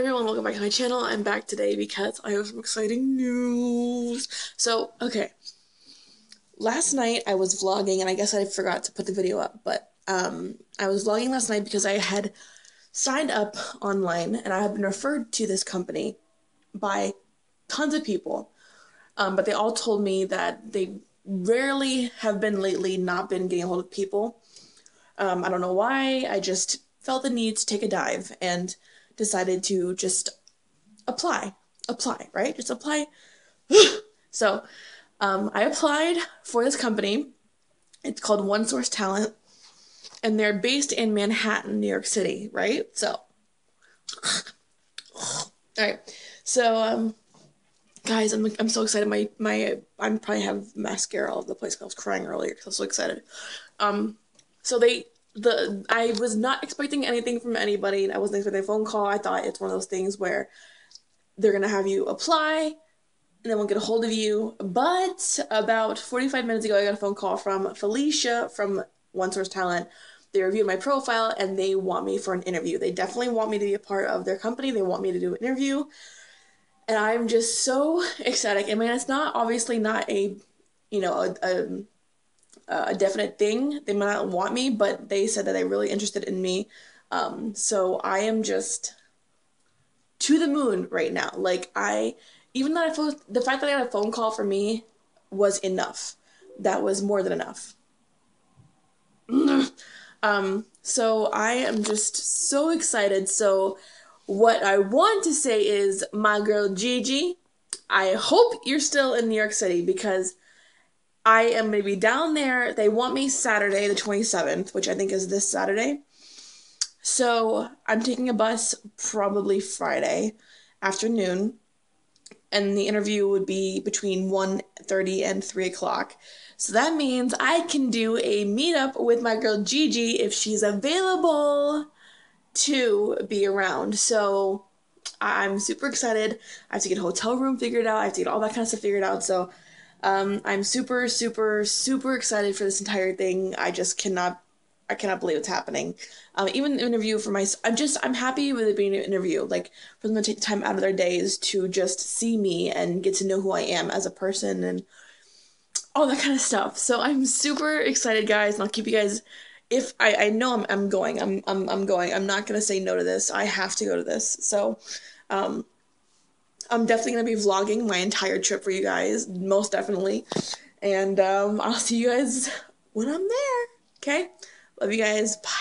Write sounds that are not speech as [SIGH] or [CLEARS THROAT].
everyone, welcome back to my channel. I'm back today because I have some exciting news. So, okay. Last night I was vlogging and I guess I forgot to put the video up, but um, I was vlogging last night because I had signed up online and I had been referred to this company by tons of people. Um, but they all told me that they rarely have been lately not been getting a hold of people. Um, I don't know why. I just felt the need to take a dive and decided to just apply. Apply, right? Just apply. [SIGHS] so um, I applied for this company. It's called One Source Talent, and they're based in Manhattan, New York City, right? So, [SIGHS] all right. So, um, guys, I'm I'm so excited. My my I'm probably have mascara all over the place. I was crying earlier because I was so excited. Um, so they the I was not expecting anything from anybody. I wasn't expecting a phone call. I thought it's one of those things where they're gonna have you apply and then we'll get a hold of you. But about 45 minutes ago, I got a phone call from Felicia from One Source Talent. They reviewed my profile and they want me for an interview. They definitely want me to be a part of their company. They want me to do an interview. And I'm just so [LAUGHS] ecstatic. I mean, it's not obviously not a, you know, a, a a definite thing. They might not want me, but they said that they're really interested in me. Um, so I am just to the moon right now. Like I, even that I felt the fact that I got a phone call for me was enough. That was more than enough. [CLEARS THROAT] um, so I am just so excited. So what I want to say is, my girl Gigi, I hope you're still in New York City because I am going to be down there. They want me Saturday, the 27th, which I think is this Saturday. So I'm taking a bus probably Friday afternoon, and the interview would be between 1.30 and 3 o'clock. So that means I can do a meetup with my girl Gigi if she's available to be around. So I'm super excited. I have to get a hotel room figured out. I have to get all that kind of stuff figured out. So um, I'm super, super, super excited for this entire thing. I just cannot, I cannot believe it's happening. Um, even the interview for my, I'm just, I'm happy with it being an interview. Like for them to take the time out of their days to just see me and get to know who I am as a person and all that kind of stuff. So I'm super excited, guys, and I'll keep you guys. If I, I know I'm, I'm going, I'm, I'm, I'm going. I'm not gonna say no to this. I have to go to this. So, um, I'm definitely going to be vlogging my entire trip for you guys, most definitely. And um, I'll see you guys when I'm there. Okay? Love you guys. Bye.